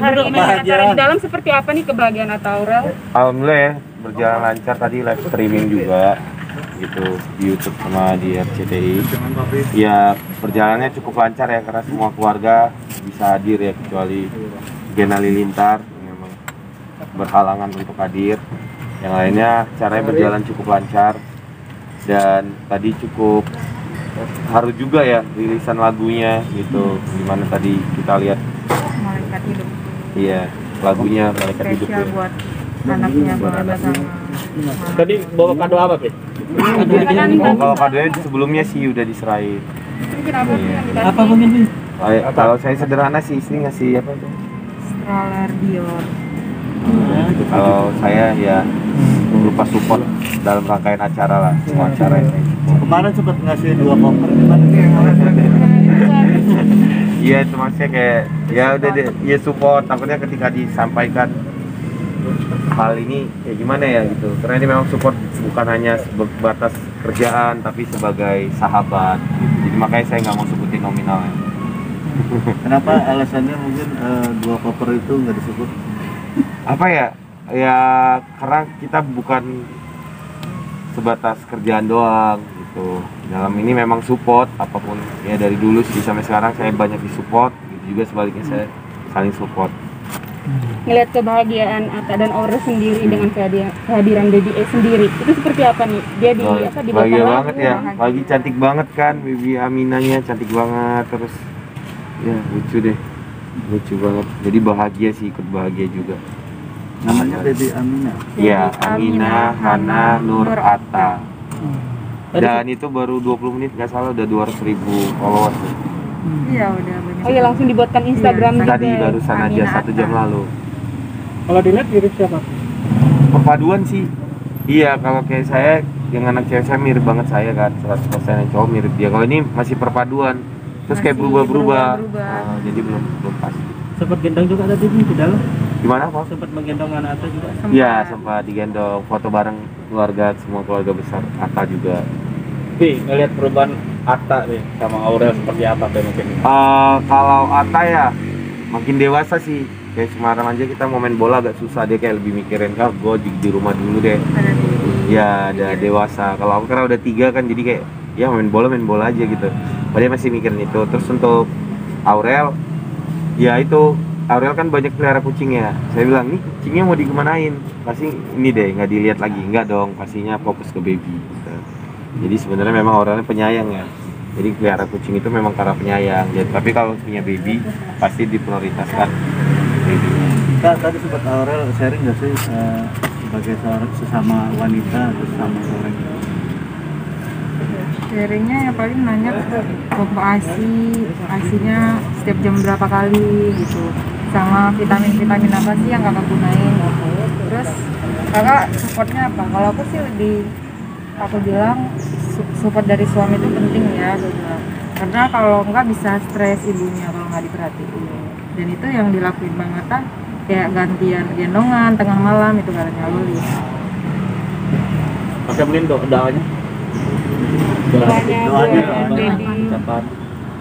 hari ini acara di dalam seperti apa nih kebahagiaan Atta Aurel? Alhamdulillah ya berjalan lancar tadi live streaming juga gitu di YouTube sama di RCTI. Ya perjalanannya cukup lancar ya karena semua keluarga bisa hadir ya kecuali Gena Lilintar yang memang berhalangan untuk hadir. Yang lainnya caranya berjalan cukup lancar dan tadi cukup haru juga ya rilisan lagunya gitu gimana tadi kita lihat Malaikat hidup. Iya lagunya malaikat hidup Spesial ya. buat anaknya Bang sama. Tadi bawa kado apa, Pi? Oh, kalau kadonya sebelumnya sih udah diserahin. Mungkin apa sih yang dikasih? Apa mungkin Kalau saya sederhana sih istri ngasih apa tuh? Stroller Dior. Gitu. Kalau saya ya berupa support dalam rangkaian acara lah, semua acara ini. Kemarin sempat ngasih dua koper gimana? Iya itu maksudnya kayak ya udah deh, ya support. Takutnya ketika disampaikan hal ini ya gimana ya gitu. Karena ini memang support bukan hanya sebatas kerjaan tapi sebagai sahabat. Gitu. Jadi makanya saya nggak mau sebutin nominalnya. Kenapa alasannya mungkin eh, dua koper itu nggak disebut? apa ya ya karena kita bukan sebatas kerjaan doang gitu. Dalam ini memang support apa pun. Ya dari dulu sih sampai sekarang saya banyak disupport. Gitu juga sebaliknya saya saling support. Ngeliat kebahagiaan Atta dan Aurel sendiri dengan kehadiran, kehadiran Baby E sendiri itu seperti apa nih? Dia di Oh, apa di bahagia banget ya. Lagi cantik banget kan Bibi Aminanya cantik banget terus ya lucu deh. Lucu banget. Jadi bahagia sih ikut bahagia juga. Namanya Baby Amina. Iya, Baby Amina, Hana, Nur, Atta. Dan itu baru 20 menit nggak salah udah 200 ribu followers. Iya udah banyak. Oh iya langsung dibuatkan Instagram juga. Tadi barusan aja satu jam lalu. Kalau dilihat mirip siapa? Perpaduan sih. Iya, kalau kayak saya yang anak cewek saya mirip banget saya kan, 100% yang cowok mirip dia. Kalau ini masih perpaduan. Terus kayak Masih berubah-berubah. berubah-berubah. Nah, jadi belum belum pas. sempat gendong juga tadi di dalam. Gimana, Pak? Sempat menggendong anak Atta juga. Iya, sempat digendong foto bareng keluarga semua keluarga besar Atta juga. Pi, ngelihat perubahan Atta nih sama Aurel seperti apa kayak mungkin? Eh, kalau Atta ya makin dewasa sih. Kayak Semarang aja kita mau main bola agak susah. Dia kayak lebih mikirin kah gue di rumah dulu deh. Ya ada dewasa. Kalau aku karena udah tiga kan jadi kayak ya main bola main bola aja gitu. Padahal masih mikirin itu. Terus untuk Aurel ya itu Aurel kan banyak pelihara kucing ya. Saya bilang nih kucingnya mau dikemanain pasti ini deh nggak dilihat lagi. Nggak dong pastinya fokus ke baby. Jadi sebenarnya memang Aurelnya penyayang ya. Jadi pelihara kucing itu memang karena penyayang. Ya, tapi kalau punya baby pasti diprioritaskan babynya. Kak, tadi sempat Aurel sharing nggak sih eh, sebagai seorang sesama wanita atau sesama seorang Sharingnya yang paling nanya pupuk ASI, ASInya setiap jam berapa kali gitu. Sama vitamin-vitamin apa sih yang kakak gunain? Terus kakak supportnya apa? Kalau aku sih lebih aku bilang su- support dari suami itu penting ya aku bilang. karena kalau enggak bisa stres ibunya kalau nggak diperhatiin. Dan itu yang dilakuin Bang Atta kayak gantian gendongan tengah malam itu katanya Luli Pakai mungkin do doanya. Doanya Doanya, buat doanya.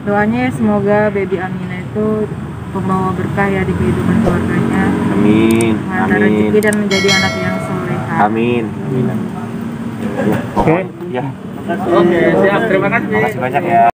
doanya ya semoga baby Amina itu pembawa berkah ya di kehidupan keluarganya. Amin mengantar amin. rezeki dan menjadi anak yang soleha amin. Amin. ya, Oke. ya Oke, siap. Terima kasih. makasih banyak ya